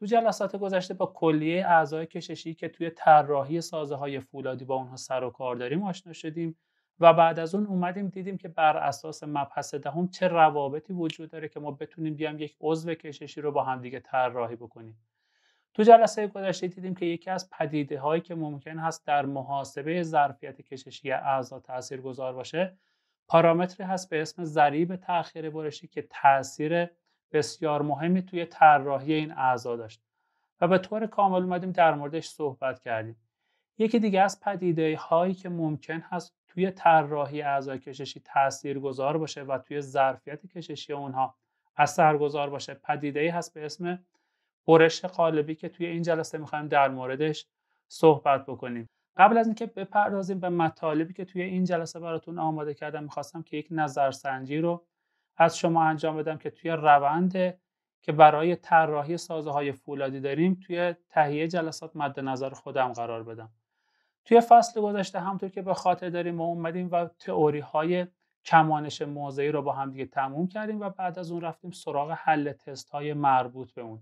تو جلسات گذشته با کلیه اعضای کششی که توی طراحی سازه های فولادی با اونها سر و کار داریم آشنا شدیم و بعد از اون اومدیم دیدیم که بر اساس مبحث دهم چه روابطی وجود داره که ما بتونیم بیام یک عضو کششی رو با همدیگه طراحی بکنیم. تو جلسه گذشته دیدیم که یکی از پدیده هایی که ممکن هست در محاسبه ظرفیت کششی اعضا تاثیر گذار باشه پارامتری هست به اسم ضریب تأخیر برشی که تاثیر بسیار مهمی توی طراحی این اعضا داشت. و به طور کامل اومدیم در موردش صحبت کردیم. یکی دیگه از پدیده هایی که ممکن هست توی طراحی اعضای کششی تأثیر گذار باشه و توی ظرفیت کششی اونها اثرگذار باشه پدیده ای هست به اسم برش قالبی که توی این جلسه می‌خوایم در موردش صحبت بکنیم. قبل از اینکه بپردازیم به مطالبی که توی این جلسه براتون آماده کردم می‌خواستم که یک نظرسنجی رو از شما انجام بدم که توی روند که برای طراحی سازه های فولادی داریم توی تهیه جلسات مد نظر خودم قرار بدم. توی فصل گذشته همطور که به خاطر داریم ما اومدیم و تئوری های کمانش موضعی رو با هم دیگه تموم کردیم و بعد از اون رفتیم سراغ حل تست های مربوط به اون.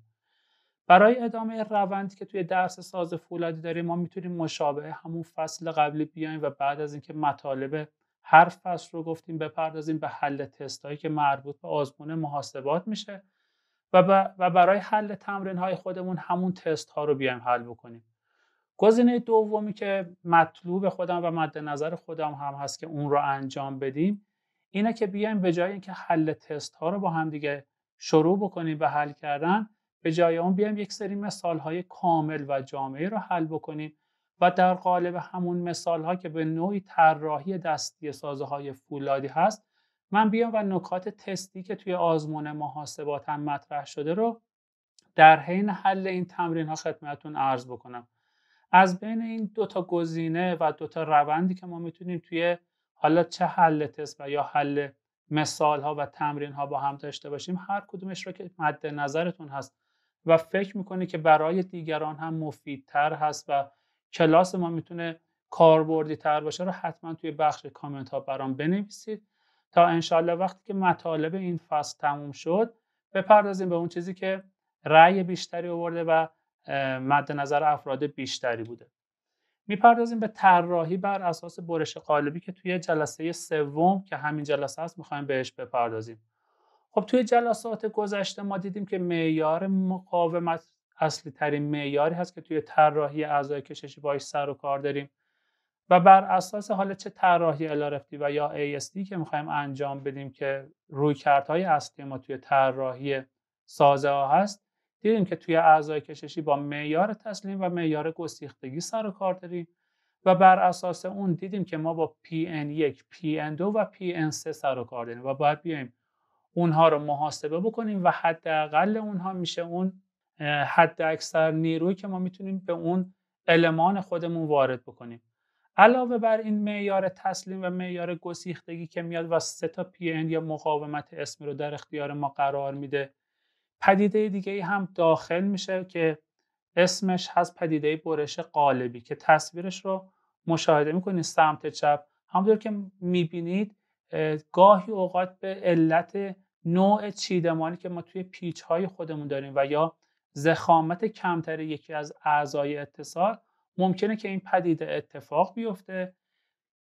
برای ادامه روندی که توی درس ساز فولادی داریم ما می‌تونیم مشابه همون فصل قبلی بیایم و بعد از اینکه مطالب هر فصل رو گفتیم بپردازیم به حل تست هایی که مربوط به آزمون محاسبات میشه و, و برای حل تمرین های خودمون همون تست ها رو بیایم حل بکنیم. گزینه دومی که مطلوب خودم و مد نظر خودم هم هست که اون رو انجام بدیم اینه که بیایم به جای اینکه حل تست ها رو با هم دیگه شروع بکنیم به حل کردن به جای اون بیایم یک سری مثال های کامل و جامعه رو حل بکنیم و در قالب همون مثال ها که به نوعی طراحی دستی سازه های فولادی هست من بیام و نکات تستی که توی آزمون محاسبات هم مطرح شده رو در حین حل این تمرین ها خدمتتون عرض بکنم. از بین این دوتا گزینه و دوتا روندی که ما می‌تونیم توی حالا چه حل تست و یا حل مثال ها و تمرین ها با هم داشته باشیم هر کدومش رو که مد نظرتون هست و فکر می‌کنه که برای دیگران هم مفیدتر هست و کلاس ما می‌تونه کاربردی تر باشه رو حتما توی بخش کامنت ها برام بنویسید. تا انشالله وقتی که مطالب این فصل تموم شد بپردازیم به اون چیزی که رأی بیشتری آورده و مد نظر افراد بیشتری بوده. می‌پردازیم به طراحی بر اساس برش قالبی که توی جلسه سوم که همین جلسه است می‌خوایم بهش بپردازیم. خب توی جلسات گذشته ما دیدیم که معیار مقاومت اصلی ترین معیاری هست که توی طراحی اعضای کششی باش سر و کار داریم. و بر اساس حالا چه طراحی LRFD و یا ASD که می‌خوایم انجام بدیم که روی کردهای اصلی ما توی طراحی سازه ها هست دیدیم که توی اعضای کششی با معیار تسلیم و معیار گسیختگی سر و کار داریم. و بر اساس اون دیدیم که ما با PN1, PN2 و PN3 سر و کار داریم و باید بیایم اونها رو محاسبه بکنیم و حداقل اونها میشه اون حد اکثر نیرویی که ما می‌تونیم به اون المان خودمون وارد بکنیم. علاوه بر این معیار تسلیم و معیار گسیختگی که میاد و سه تا پی یا مقاومت اسمی رو در اختیار ما قرار میده پدیده دیگه ای هم داخل میشه که اسمش هست پدیده برش قالبی که تصویرش رو مشاهده می‌کنید سمت چپ. همونطور که می‌بینید گاهی اوقات به علت نوع چیدمانی که ما توی پیچ های خودمون داریم و یا زخامت کمتر یکی از اعضای اتصال ممکنه که این پدیده اتفاق بیفته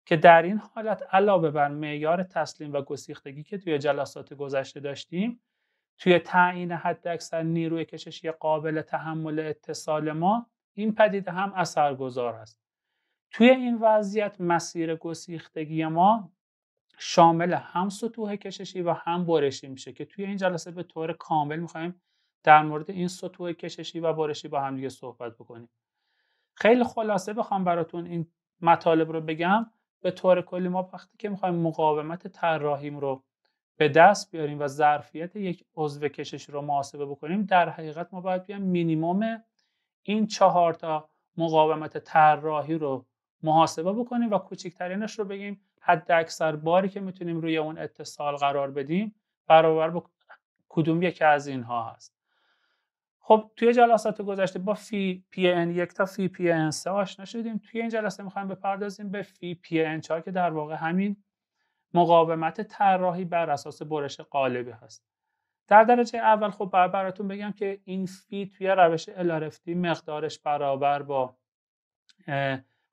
که در این حالت علاوه بر معیار تسلیم و گسیختگی که توی جلسات گذشته داشتیم توی تعیین حد اکثر نیروی کششی قابل تحمل اتصال ما این پدیده هم اثرگذار است. توی این وضعیت مسیر گسیختگی ما شامل هم سطوح کششی و هم برشی میشه که توی این جلسه به طور کامل می‌خوایم در مورد این سطوح کششی و برشی با هم دیگه صحبت بکنیم. خیلی خلاصه بخوام براتون این مطالب رو بگم. به طور کلی ما وقتی که می‌خوایم مقاومت طراحیم رو به دست بیاریم و ظرفیت یک عضو کشش رو محاسبه بکنیم در حقیقت ما باید بیایم مینیموم این چهار تا مقاومت طراحی رو محاسبه بکنیم و کوچکترینش رو بگیم. حد اکثر باری که می‌تونیم روی اون اتصال قرار بدیم برابر با کدوم یکی از اینها هست. خب توی جلسات گذشته با فی Pn یک تا فی Pn سه آشنا شدیم. توی این جلسه می‌خوایم بپردازیم به فی Pn چهار که در واقع همین مقاومت طراحی بر اساس برش قالبی هست. در درجه اول خب باید براتون بگم که این فی توی روش LRFT مقدارش برابر با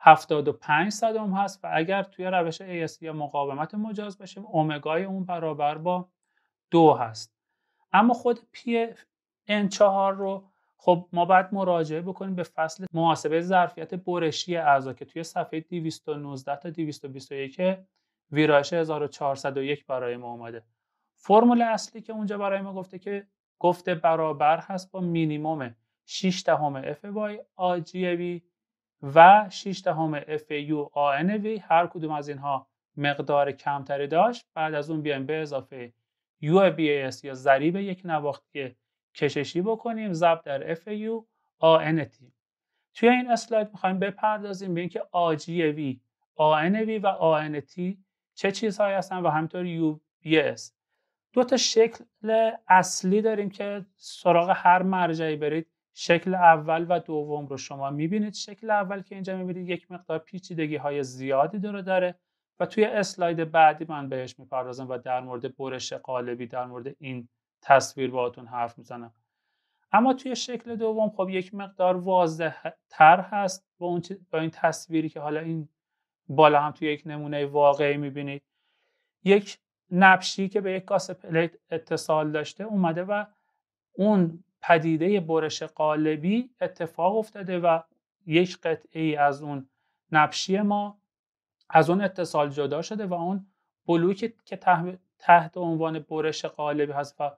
75 صدم هست و اگر توی روش AST یا مقاومت مجاز باشیم اومگای اون برابر با دو هست. اما خود پی N4 رو خب ما باید مراجعه بکنیم به فصل محاسبه ظرفیت برشی اعضا که توی صفحه 219 تا 221 ویرایش 1401 برای ما اومده. فرمول اصلی که اونجا برای ما گفته که گفته برابر هست با مینیموم 6 دهم Fy V و 6 دهم Fu Anv. هر کدوم از اینها مقدار کمتری داشت. بعد از اون بیایم به اضافه Ubs یا ضریب یک نواختی کششی بکنیم ضرب در F Ant توی این اسلاید می‌خوایم بپردازیم به اینکه آن وی و تی چه چیزهایی هستن و همینطور اس. دو تا شکل اصلی داریم که سراغ هر مرجعی برید شکل اول و دوم رو شما می‌بینید. شکل اول که اینجا می‌بینید یک مقدار پیچیدگی های زیادی داره داره و توی اسلاید بعدی من بهش می‌پردازم و در مورد برش قالبی در مورد این تصویر باهاتون حرف می‌زنم. اما توی شکل دوم خب یک مقدار واضح تر هست با, اون با این تصویری که حالا این بالا هم توی یک نمونه واقعی می‌بینید. یک نبشی که به یک گاز پلیت اتصال داشته اومده و اون پدیده برش قالبی اتفاق افتاده و یک قطعه ای از اون نبشی ما از اون اتصال جدا شده و اون بلوکی که تحت عنوان برش قالبی هست و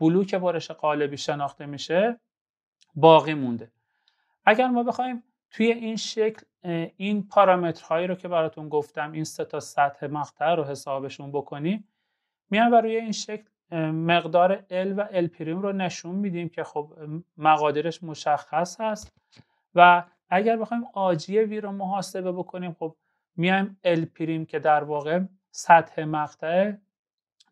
بلوک برش قالبی شناخته میشه باقی مونده. اگر ما بخوایم توی این شکل این پارامترهایی رو که براتون گفتم این سه تا سطح مقطع رو حسابشون بکنیم میان و روی این شکل مقدار L و L پریم رو نشون میدیم که خب مقادیرش مشخص هست. و اگر بخوایم آجی وی رو محاسبه بکنیم خب میایم L پریم که در واقع سطح مقطع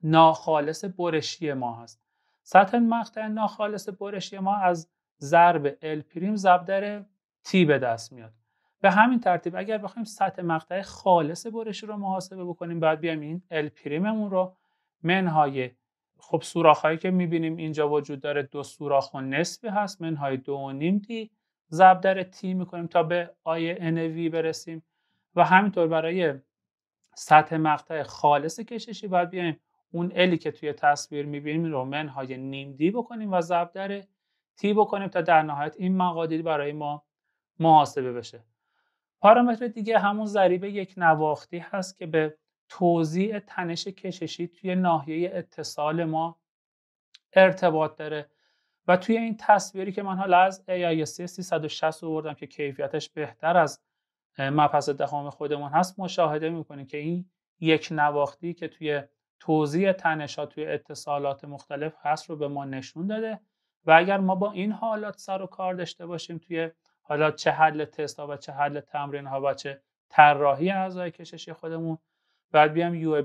ناخالص برشی ما هست. سطح مقطع ناخالص برشی ما از ضرب L پریم ضرب در T به دست میاد. به همین ترتیب اگر بخوایم سطح مقطع خالص برشی رو محاسبه بکنیم بعد بیایم این L پریممون رو منهای خب سوراخ هایی که می‌بینیم اینجا وجود داره دو سوراخ و نصفی هست منهای دو و نیم دی ضرب در تی می‌کنیم تا به آی ان وی برسیم. و همینطور برای سطح مقطع خالص کششی باید بیایم اون الی که توی تصویر می‌بینیم رو منهای نیم دی بکنیم و ضرب در تی بکنیم تا در نهایت این مقادیر برای ما محاسبه بشه. پارامتر دیگه همون ضریب یک نواختی هست که به توزیع تنش کششی توی ناحیه اتصال ما ارتباط داره و توی این تصویری که من حالا از AIS 360 آوردم که کیفیتش بهتر از مبحث دهم خودمون هست مشاهده می‌کنیم که این یک نواختی که توی توزیع تنش توی اتصالات مختلف هست رو به ما نشون داده و اگر ما با این حالات سر و کار داشته باشیم توی حالا چه حل تست ها و چه حل تمرین ها و چه طراحی اعضای کششی خودمون بعد بیام یو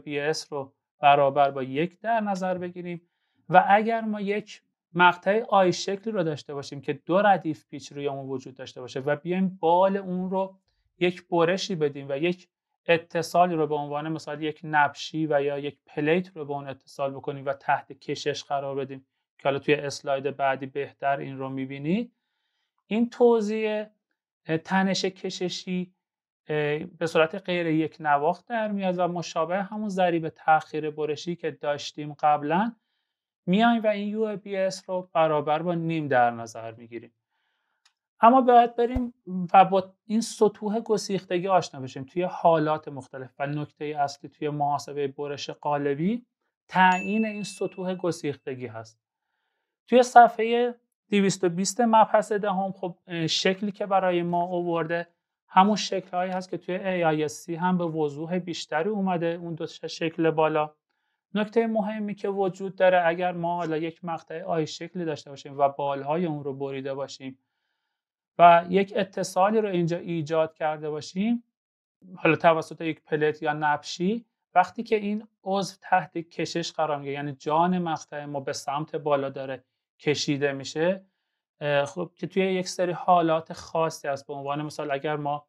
رو برابر با یک در نظر بگیریم و اگر ما یک مقطع آی شکلی رو داشته باشیم که دو ردیف پیچ روی اون وجود داشته باشه و بیایم بال اون رو یک برشی بدیم و یک اتصالی رو به عنوان مثال یک نبشی و یا یک plate رو به اون اتصال بکنیم و تحت کشش قرار بدیم که حالا توی اسلاید بعدی بهتر این رو می‌بینید این توزیع تنش کششی به صورت غیر یک نواخت در میاد و مشابه همون ضریب تاخیر برشی که داشتیم قبلا. میایم و این Ubs رو برابر با نیم در نظر می‌گیریم. اما باید بریم و با این سطوح گسیختگی آشنا بشیم. توی حالات مختلف و نکته اصلی توی محاسبه برش قالبی تعیین این سطوح گسیختگی هست. توی صفحه 220 مبحث دهم خب شکلی که برای ما آورده همون شکل هایی هست که توی AISC هم به وضوح بیشتری اومده اون دو شکل بالا. نکته مهمی که وجود داره اگر ما حالا یک مقطع آی شکلی داشته باشیم و بالهای اون رو بریده باشیم و یک اتصالی رو اینجا ایجاد کرده باشیم حالا توسط یک پلت یا نبشی وقتی که این عضو تحت کشش قرار می‌گیره یعنی جان مقطع ما به سمت بالا داره کشیده میشه خب که توی یک سری حالات خاصی است به عنوان مثال اگر ما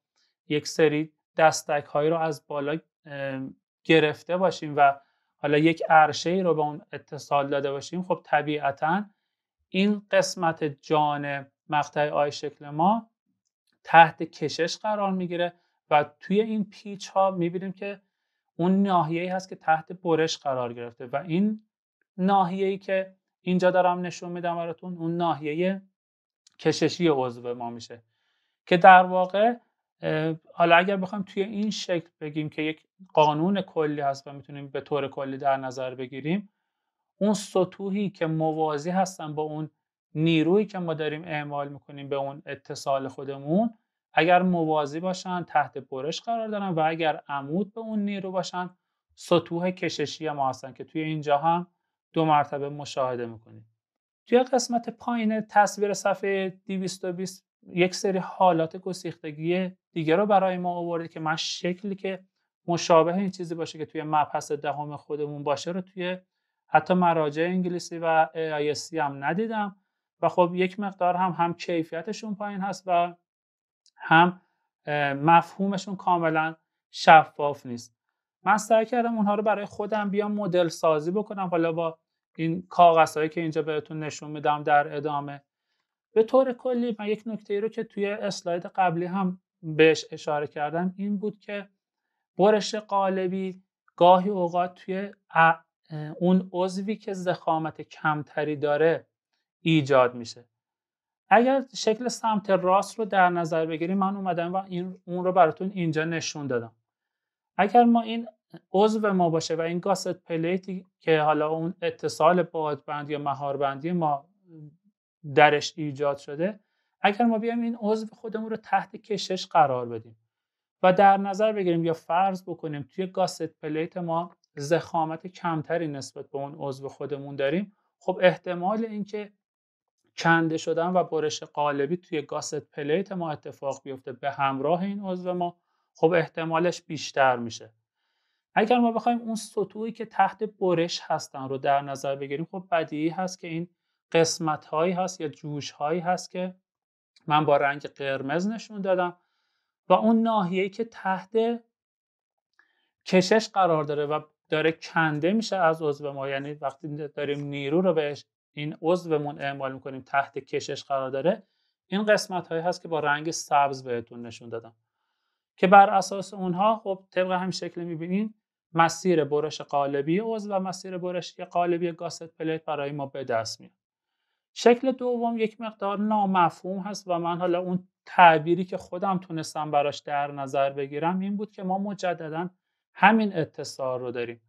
یک سری دستک هایی رو از بالا گرفته باشیم و حالا یک عرشه ای رو به اون اتصال داده باشیم خب طبیعتا این قسمت جان مقطع آی شکل ما تحت کشش قرار می‌گیره و توی این پیچ ها می‌بینیم که اون ناحیه هست که تحت برش قرار گرفته و این ناحیه ای که اینجا دارم نشون میدم براتون اون ناحیه کششی عضو ما میشه. که در واقع حالا اگر بخوایم توی این شکل بگیم که یک قانون کلی هست و می‌تونیم به طور کلی در نظر بگیریم اون سطوحی که موازی هستن با اون نیرویی که ما داریم اعمال می‌کنیم به اون اتصال خودمون اگر موازی باشن تحت برش قرار دارن و اگر عمود به اون نیرو باشن سطوح کششی ما هستن که توی اینجا هم دو مرتبه مشاهده می‌کنیم. توی قسمت پایین تصویر صفحه 220 یک سری حالات گسیختگی دیگه رو برای ما آورده که من شکلی که مشابه این چیزی باشه که توی مبحث دهم خودمون باشه رو توی حتی مراجع انگلیسی و AISC هم ندیدم. و خب یک مقدار هم هم کیفیتشون پایین هست و هم مفهومشون کاملا شفاف نیست. من سعی کردم اونها رو برای خودم بیام مدل سازی بکنم حالا با این کاغذهایی که اینجا بهتون نشون میدم در ادامه. به طور کلی من یک نکته ای رو که توی اسلاید قبلی هم بهش اشاره کردم این بود که برش قالبی گاهی اوقات توی اون عضوی که زخامت کمتری داره ایجاد میشه. اگر شکل سمت راست رو در نظر بگیریم من اومدم و این اون رو براتون اینجا نشون دادم. اگر ما این عضو ما باشه و این گاست پلیتی که حالا اون اتصال بادبند یا مهاربندی ما درش ایجاد شده اگر ما بیایم این عضو خودمون رو تحت کشش قرار بدیم و در نظر بگیریم یا فرض بکنیم توی gusset plate ما ضخامت کمتری نسبت به اون عضو خودمون داریم خب احتمال اینکه کنده شدن و برش قالبی توی gusset plate ما اتفاق بیفته به همراه این عضو ما خب احتمالش بیشتر میشه. اگر ما بخوایم اون سطوحی که تحت برش هستن رو در نظر بگیریم خب بدیهی هست که این قسمت هایی هست یا جوش هایی هست که من با رنگ قرمز نشون دادم و اون ناحیه‌ای که تحت کشش قرار داره و داره کنده میشه از عضو ما یعنی وقتی داریم نیرو رو بهش این عضومون اعمال می‌کنیم تحت کشش قرار داره. این قسمت هایی هست که با رنگ سبز بهتون نشون دادم. که بر اساس اونها خب طبق هم شکل می‌بینین مسیر برش قالبی عضو و مسیر برش قالبی گاست پلیت برای ما به دست میاد. شکل دوم یک مقدار نامفهوم هست و من حالا اون تعبیری که خودم تونستم براش در نظر بگیرم این بود که ما مجددا همین اتصال رو داریم.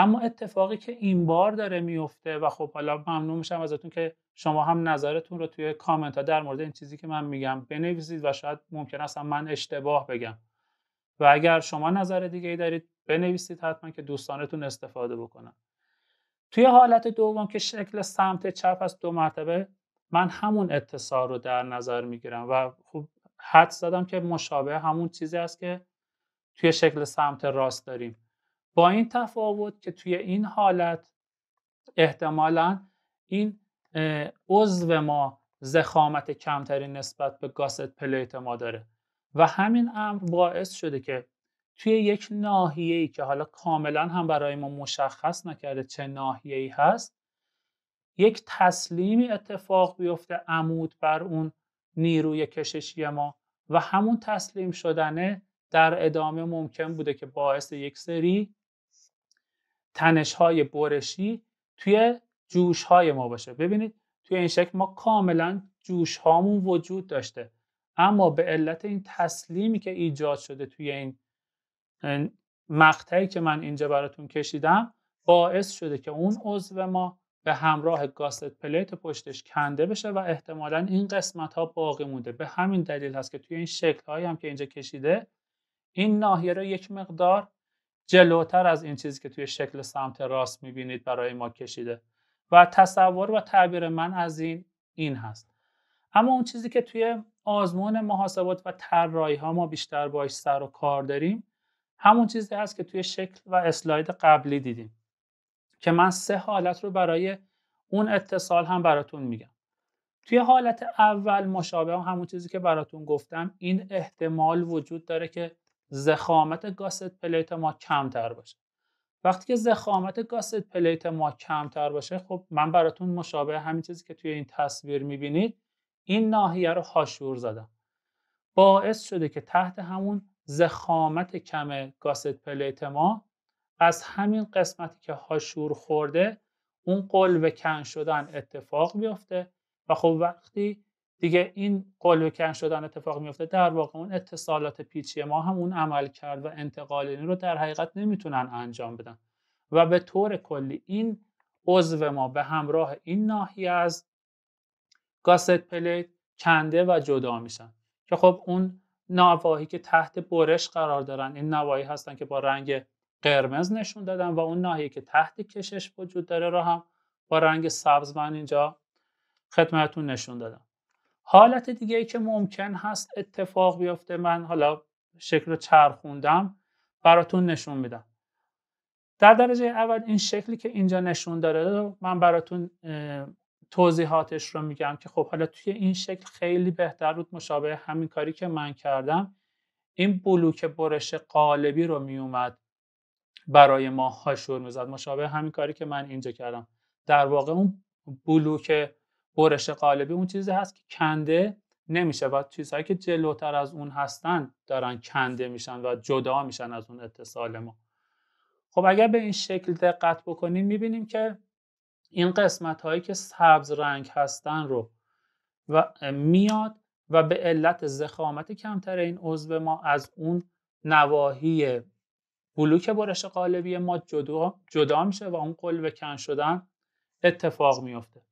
اما اتفاقی که این بار داره میفته و خب حالا ممنون میشم ازتون که شما هم نظرتون رو توی کامنت ها در مورد این چیزی که من میگم بنویسید و شاید ممکن است من اشتباه بگم. و اگر شما نظر دیگه ای دارید بنویسید حتما که دوستانتون استفاده بکنن. توی حالت دوم که شکل سمت چپ است دو مرتبه من همون اتصال رو در نظر می‌گیرم و خب حد زدم که مشابه همون چیزی است که توی شکل سمت راست داریم. با این تفاوت که توی این حالت احتمالا این عضو ما زخامت کمتری نسبت به گاست پلیت ما داره. و همین امر باعث شده که توی یک ناحیه‌ای که حالا کاملا هم برای ما مشخص نکرده چه ناحیه‌ای هست یک تسلیمی اتفاق بیفته عمود بر اون نیروی کششی ما و همون تسلیم شدنه در ادامه ممکن بوده که باعث یک سری تنش های برشی توی جوش های ما باشه. ببینید توی این شکل ما کاملا جوش هامون وجود داشته. اما به علت این تسلیمی که ایجاد شده توی این مقطعی که من اینجا براتون کشیدم باعث شده که اون عضو ما به همراه گاست پلیت پشتش کنده بشه و احتمالا این قسمت ها باقی مونده. به همین دلیل هست که توی این شکل هایی هم که اینجا کشیده این ناحیه رو یک مقدار جلوتر از این چیزی که توی شکل سمت راست می‌بینید برای ما کشیده. و تصور و تعبیر من از این این هست. اما اون چیزی که توی آزمون محاسبات و طراحی ها ما بیشتر باش سر و کار داریم همون چیزی هست که توی شکل و اسلاید قبلی دیدیم. که من سه حالت رو برای اون اتصال هم براتون میگم. توی حالت اول مشابه هم همون چیزی که براتون گفتم این احتمال وجود داره که ضخامت gusset plate ما کمتر باشه. وقتی که ضخامت gusset plate ما کمتر باشه خب من براتون مشابه همین چیزی که توی این تصویر می‌بینید این ناحیه رو هاشور زدم. باعث شده که تحت همون زخامت کم گاست پلیت ما از همین قسمتی که هاشور خورده اون قلب کن شدن اتفاق بیفته. و خب وقتی دیگه این قلب کن شدن اتفاق میفته در واقع اون اتصالات پیچی ما هم اون عمل کرد و انتقال رو در حقیقت نمی‌تونن انجام بدن. و به طور کلی این عضو ما به همراه این ناحیه از گاست پلیت کنده و جدا میشن. که خب اون نواحی که تحت برش قرار دارن این نواحی هستن که با رنگ قرمز نشون دادن و اون ناحیه که تحت کشش وجود داره رو هم با رنگ سبز من اینجا خدمتتون نشون دادم. حالت دیگه ای که ممکن هست اتفاق بیفته من حالا شکل رو چرخوندم براتون نشون میدم. در درجه اول این شکلی که اینجا نشون داره من براتون توضیحاتش رو میگم که خب حالا توی این شکل خیلی بهتر بود مشابه همین کاری که من کردم. این بلوک برش قالبی رو میومد برای ما هاشور می‌زد مشابه همین کاری که من اینجا کردم. در واقع اون بلوک برش قالبی اون چیزی هست که کنده نمیشه و چیزهایی که جلوتر از اون هستن دارن کنده میشن و جدا میشن از اون اتصال ما. خب اگر به این شکل دقت بکنیم می‌بینیم که این قسمت هایی که سبز رنگ هستن رو و میاد و به علت زخامت کمتر این عضو ما از اون نواحی بلوک برش قالبی ما جدا, جدا میشه و اون قلب کن شدن اتفاق میفته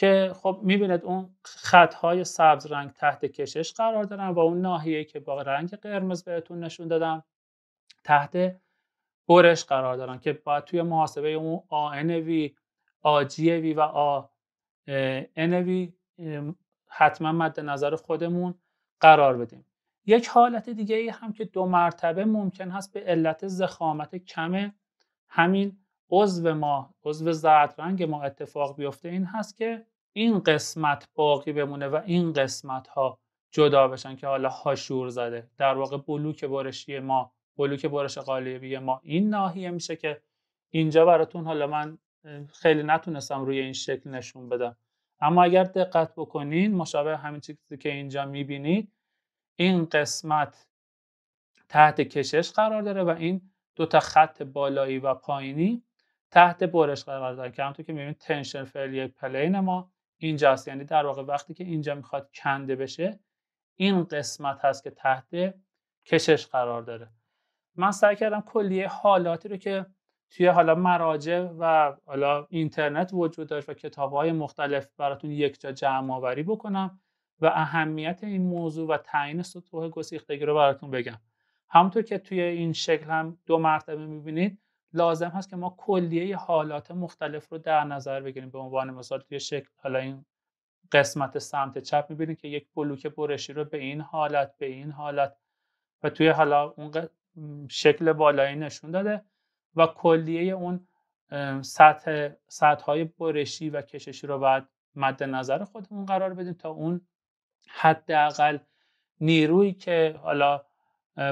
که خب می‌بینید اون خطهای سبز رنگ تحت کشش قرار دارن و اون ناحیه که با رنگ قرمز بهتون نشون دادم تحت برش قرار دارن که باید توی محاسبه اون آنوی وی و آ وی حتما مد نظر خودمون قرار بدیم. یک حالت دیگه ای هم که دو مرتبه ممکن هست به علت زخامت کم همین عضو ما عضو زرد ما اتفاق بیفته این هست که این قسمت باقی بمونه و این قسمت ها جدا بشن که حالا هاشور زده. در واقع بلوک برشی ما بلوک برش قالبی ما این ناحیه میشه که اینجا براتون حالا من خیلی نتونستم روی این شکل نشون بدم. اما اگر دقت بکنین مشابه همین چیزی که اینجا می‌بینید این قسمت تحت کشش قرار داره و این دو تا خط بالایی و پایینی تحت برش قرار داره که همونطور که می‌بینید تنشن فعلی پلین ما. اینجاست. یعنی در واقع وقتی که اینجا می‌خواد کنده بشه این قسمت هست که تحت کشش قرار داره. من سعی کردم کلیه حالاتی رو که توی حالا مراجع و حالا اینترنت وجود داشت و کتاب های مختلف براتون یک جا جمع آوری بکنم و اهمیت این موضوع و تعیین سطوح گسیختگی رو براتون بگم. همونطور که توی این شکل هم دو مرتبه می‌بینید لازم هست که ما کلیه حالات مختلف رو در نظر بگیریم. به عنوان مثال توی شکل حالا این قسمت سمت چپ می‌بینید که یک بلوک برشی رو به این حالت به این حالت و توی حالا اون شکل بالایی نشون داده و کلیه اون سطح سطح های برشی و کششی رو باید مد نظر خودمون قرار بدیم تا اون حداقل نیرویی که حالا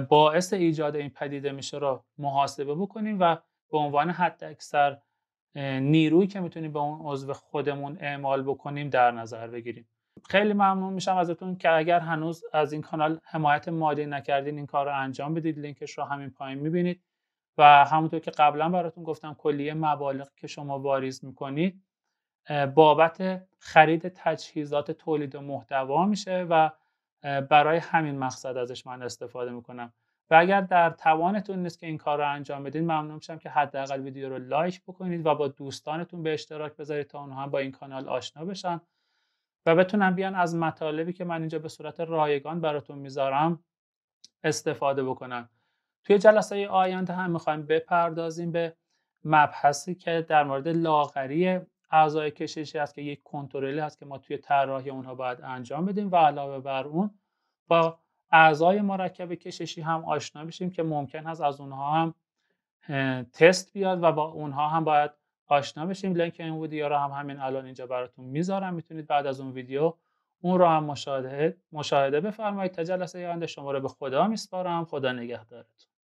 باعث ایجاد این پدیده میشه رو محاسبه بکنیم و به عنوان حد اکثر نیرویی که می‌تونیم به اون عضو خودمون اعمال بکنیم در نظر بگیریم. خیلی ممنون میشم ازتون که اگر هنوز از این کانال حمایت مالی نکردین این کار رو انجام بدید. لینکش رو همین پایین می‌بینید. و همونطور که قبلا براتون گفتم کلیه مبالغ که شما واریز می‌کنید بابت خرید تجهیزات تولید محتوا میشه و برای همین مقصد ازش من استفاده می‌کنم. و اگر در توانتون نیست که این کار رو انجام بدین ممنون میشم که حداقل ویدیو رو لایک بکنید و با دوستانتون به اشتراک بذارید تا اونها هم با این کانال آشنا بشن و بتونن بیان از مطالبی که من اینجا به صورت رایگان براتون می‌ذارم استفاده بکنن. توی جلسه آینده هم می‌خوایم بپردازیم به مبحثی که در مورد لاغری اعضای کششی هست که یک کنترلی هست که ما توی طراحی اونها باید انجام بدیم و علاوه بر اون با اعضای مرکب کششی هم آشنا بشیم که ممکن هست از اونها هم تست بیاد و با اونها هم باید آشنا بشیم. لینک این ویدیو رو هم همین الان اینجا براتون می‌ذارم. می‌تونید بعد از اون ویدیو اون رو هم مشاهده مشاهده بفرمایید تا جلسه آینده. شما رو به خدا میسپارم. خدا نگهدارتون.